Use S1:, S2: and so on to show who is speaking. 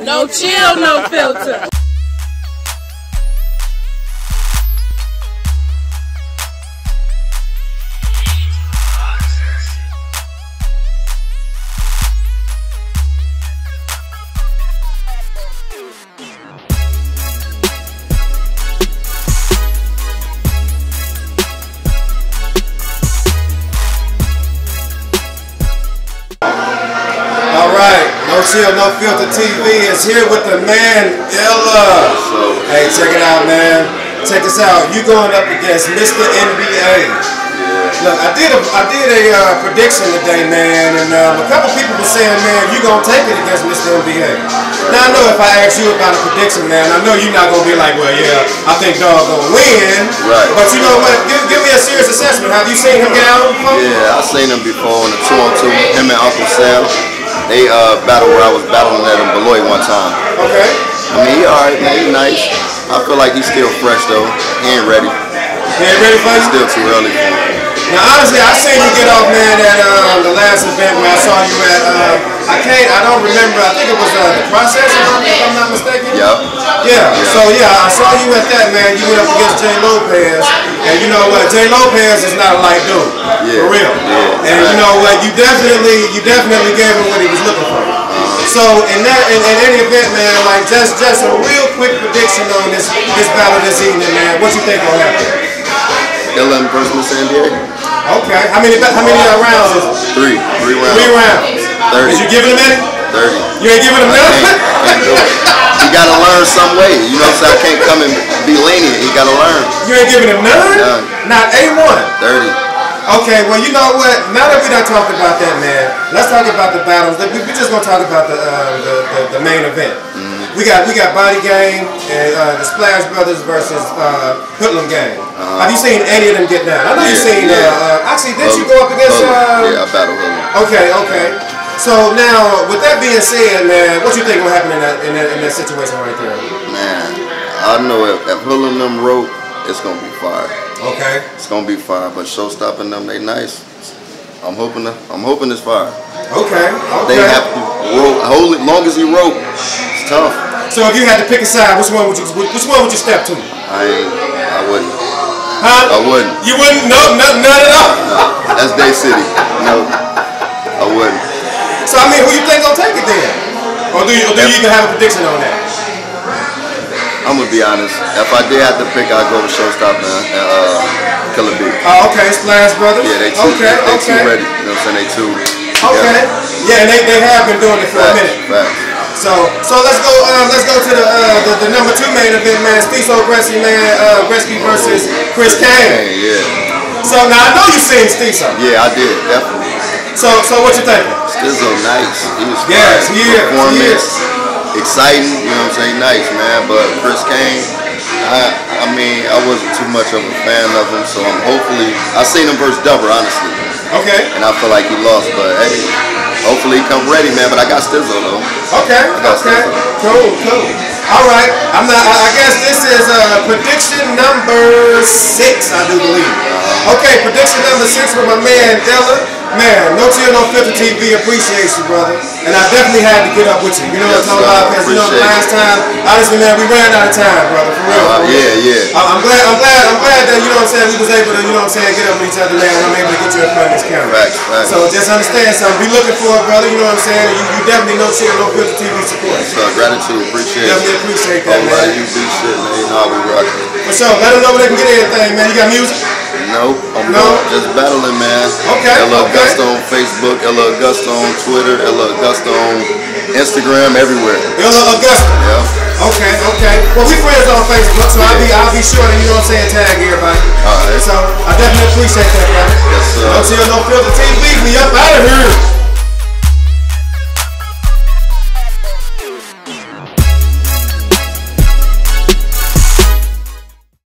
S1: No chill, no filter.
S2: All right, no chill, no filter TV is here with the man Illa. Hey, check it out, man. Check this out. You going up against Mr. NBA. Look, I did a I did a uh, prediction today, man, and uh, a couple people were saying, man, you gonna take it against Mr. NBA. Now I know if I ask you about a prediction, man, I know you're not gonna be like, well, yeah, I think dog gonna win.
S3: Right.
S2: But you know what? Give, give me a serious assessment. Have you seen him get out?
S3: Yeah, I've seen him before on the two on two. Him and Uncle Sam. They uh battled where I was battling at in Beloit one time.
S2: Okay.
S3: I mean, he alright, man. He nice. I feel like he's still fresh though. He ain't ready.
S2: You ain't ready for you?
S3: still too early.
S2: Now, honestly, I seen you get off, man, at um, the last event where I saw you at. Um, I can't, I don't remember. I think it was uh, the process, if I'm, if I'm not mistaken.
S3: Yup.
S2: Yeah. So yeah, I saw you at that, man. You went up against Jay Lopez, and you know what? Jay Lopez is not a light dude,
S3: Yeah.
S2: for real.
S3: Yeah.
S2: And you know what? You definitely, you definitely gave him what he was looking for. So in that, in, in any event, man, like just, just a real quick prediction on this, this battle this evening, man. What you think gonna happen?
S3: Illa versus San Diego.
S2: Okay. How many, how many rounds is it?
S3: Three. Three rounds.
S2: Three rounds.
S3: Thirty.
S2: Is you giving him any?
S3: Thirty.
S2: You ain't giving him
S3: Can't,
S2: none?
S3: can't do it. You gotta learn some way. You know what I'm saying? I can't come and be lenient. You gotta learn.
S2: You ain't giving him none?
S3: None.
S2: Not a one.
S3: Thirty.
S2: Okay, well, you know what? Now that we done talked about that, man, let's talk about the battles. We, we just gonna talk about the uh, the, the, the main event. We got we got Body Gang and uh, the Splash Brothers versus uh, Hoodlum Gang. Have you seen any of them get down? I know you
S3: Yeah,
S2: seen. Uh,
S3: yeah.
S2: uh, actually, didn't you go up against? Uh,
S3: Yeah, I battle Hoodlum.
S2: Okay, okay. So now, with that being said, man, what you think will happen in that in that, in that situation right there?
S3: Man, I know if, if Hoodlum them rope, it's gonna be fire.
S2: Okay.
S3: It's gonna be fire, but show stopping them, they nice. I'm hoping. To, I'm hoping it's fire.
S2: Okay.
S3: They have to rope. Hold it. Long as he rope, it's tough.
S2: So if you had to pick a side, which one would you which one would you step to?
S3: I. I wouldn't.
S2: Huh?
S3: I wouldn't.
S2: You wouldn't? No, none, none at all.
S3: No, That's Day City. No, I wouldn't.
S2: So I mean, who you think gonna take it then? Or do you, or do you even have a prediction on that?
S3: I'm gonna be honest. If I did have to pick, I'd go with Showstopper and uh, Killer B.
S2: Oh, okay, Splash Brothers.
S3: Yeah, they too.
S2: Okay,
S3: they, they
S2: okay.
S3: too ready. You know what I'm saying? They too.
S2: Okay. Yeah, and they, they have been doing it for a minute.
S3: Facts.
S2: So so let's go um, let's go to the, uh, the the number two main event, man. Stiso Gretzky, man. Uh, Gretzky versus Chris Kane.
S3: Hey, yeah.
S2: So now I know you seen Stiso.
S3: Yeah, I did definitely.
S2: So so what you thinking?
S3: Stizzo nice. He was
S2: Yes, is, he
S3: Performance, exciting. You know what I'm saying? Nice, man. But Chris Kane, I I mean, I wasn't too much of a fan of him, so I'm hopefully I seen him versus Dubber, honestly,
S2: Okay.
S3: and I feel like he lost. But hey, hopefully he come ready, man. But I got Stizzo though.
S2: Okay.
S3: got
S2: Okay.
S3: Stizzo.
S2: Cool. Cool. All right. I'm not. I I guess this is uh, prediction number six. I do believe.
S3: Uh-huh.
S2: Okay. Prediction number six with my man Della. Man, no chill, no filter TV appreciates you, brother. And I definitely had to get up with you. You know what
S3: Yes,
S2: I'm talking about? Because you know the last time, honestly, man, we ran out of time, brother. For real.
S3: Uh,
S2: for real.
S3: yeah, yeah.
S2: I- I'm glad. I'm glad. I'm glad that you know what I'm saying. We was able to, you know what I'm saying, get up with each other, man. And I'm able to get you in front of this camera.
S3: Facts, facts.
S2: So just understand something. Be looking for it, brother. You know what I'm saying. You, you definitely know chill, no filter TV support.
S3: So gratitude, appreciate
S2: Definitely appreciate that, man.
S3: you be shit, man. You know how we rock.
S2: For sure. Let them know where they can get anything, man. You got music?
S3: Nope, I'm
S2: No?
S3: not just battling, man.
S2: Okay,
S3: Illa
S2: okay.
S3: Augusta on Facebook, Illa Augusta on Twitter, Illa Augusta on Instagram, everywhere.
S2: Illa Augusta.
S3: Yeah.
S2: Okay, okay. Well, we friends on Facebook, so I'll be I'll be sure to, you know what I'm saying, tag everybody.
S3: All right.
S2: So I definitely appreciate that, brother.
S3: Yes, sir.
S2: Chill, no filter TV. We up out of here.